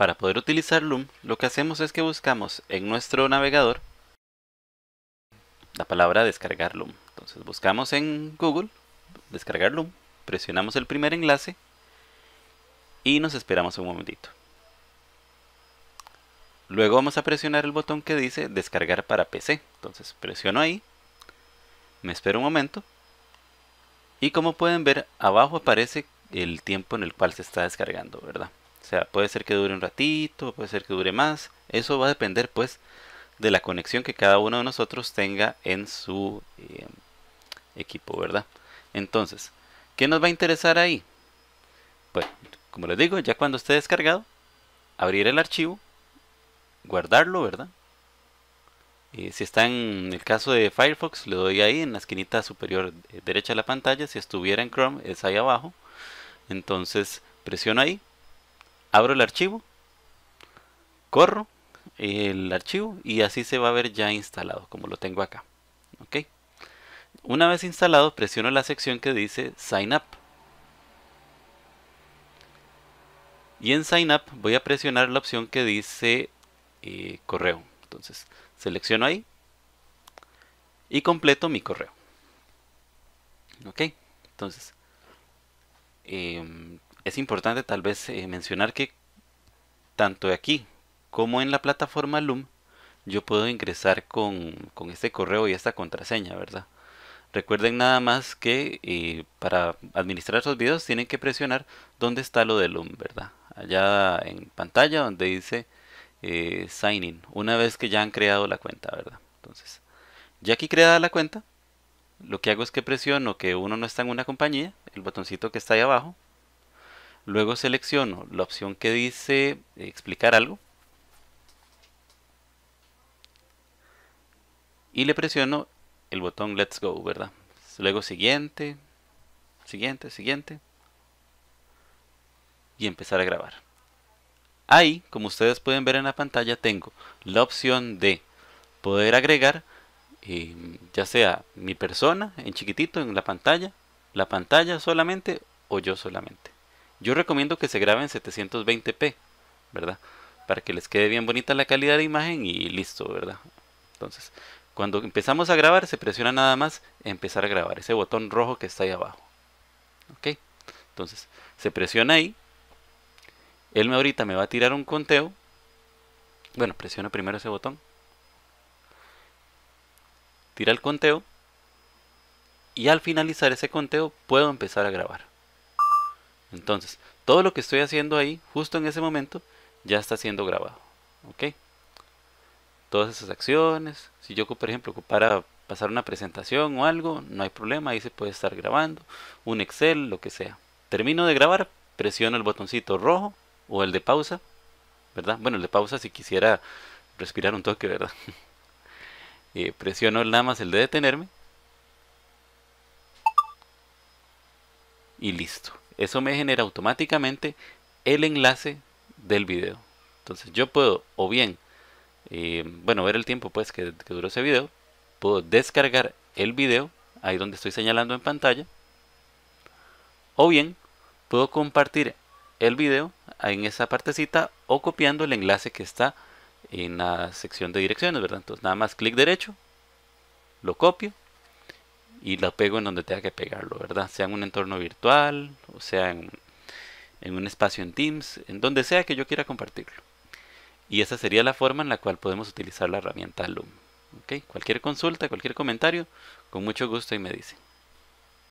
Para poder utilizar Loom, lo que hacemos es que buscamos en nuestro navegador la palabra descargar Loom. Entonces buscamos en Google descargar Loom, presionamos el primer enlace y nos esperamos un momentito. Luego vamos a presionar el botón que dice descargar para PC. Entonces presiono ahí, me espero un momento y como pueden ver abajo aparece el tiempo en el cual se está descargando, ¿verdad? Sea, puede ser que dure un ratito, puede ser que dure más. Eso va a depender pues de la conexión que cada uno de nosotros tenga en su eh, equipo, ¿verdad? Entonces, ¿qué nos va a interesar ahí? Pues, como les digo, ya cuando esté descargado, abrir el archivo, guardarlo, ¿verdad? Y si está en el caso de Firefox, le doy ahí en la esquinita superior derecha de la pantalla. Si estuviera en Chrome, es ahí abajo. Entonces, presiono ahí, abro el archivo, corro el archivo y así se va a ver ya instalado, como lo tengo acá. ¿Ok? Una vez instalado, presiono la sección que dice Sign Up. Y en Sign Up voy a presionar la opción que dice eh, correo. Entonces, selecciono ahí y completo mi correo. Ok, entonces em, es importante tal vez eh, mencionar que tanto aquí como en la plataforma Loom yo puedo ingresar con, con este correo y esta contraseña, ¿verdad? Recuerden nada más que eh, para administrar esos videos tienen que presionar donde está lo de Loom, ¿verdad? Allá en pantalla donde dice eh, Sign In, una vez que ya han creado la cuenta, ¿verdad? Entonces, ya aquí creada la cuenta, lo que hago es que presiono que uno no está en una compañía, el botoncito que está ahí abajo, luego selecciono la opción que dice explicar algo, y le presiono el botón Let's Go, ¿verdad? Luego siguiente, siguiente, siguiente. Y empezar a grabar. Ahí, como ustedes pueden ver en la pantalla, tengo la opción de poder agregar eh, ya sea mi persona en chiquitito en la pantalla, la pantalla solamente o yo solamente. Yo recomiendo que se grabe en 720p, ¿verdad? Para que les quede bien bonita la calidad de imagen y listo, ¿verdad? Entonces, cuando empezamos a grabar, se presiona nada más empezar a grabar, ese botón rojo que está ahí abajo. ¿Ok? Entonces, se presiona ahí. Él ahorita me va a tirar un conteo. Bueno, presiona primero ese botón. Tira el conteo. Y al finalizar ese conteo, puedo empezar a grabar. Entonces, todo lo que estoy haciendo ahí, justo en ese momento, ya está siendo grabado. ¿Ok? todas esas acciones. Si yo, por ejemplo, ocupara pasar una presentación o algo, no hay problema, ahí se puede estar grabando, un Excel, lo que sea. Termino de grabar, presiono el botoncito rojo o el de pausa, ¿verdad? Bueno, el de pausa si quisiera respirar un toque, ¿verdad? Eh, presiono nada más el de detenerme y listo. Eso me genera automáticamente el enlace del video. Entonces yo puedo o bien y bueno, ver el tiempo pues que, duró ese video, puedo descargar el video, ahí donde estoy señalando en pantalla, o bien puedo compartir el video en esa partecita o copiando el enlace que está en la sección de direcciones, ¿verdad? Entonces nada más clic derecho, lo copio y lo pego en donde tenga que pegarlo, ¿verdad? Sea en un entorno virtual, o sea en, un espacio en Teams, en donde sea que yo quiera compartirlo. Y esa sería la forma en la cual podemos utilizar la herramienta Loom. Cualquier consulta, cualquier comentario, con mucho gusto y me dicen.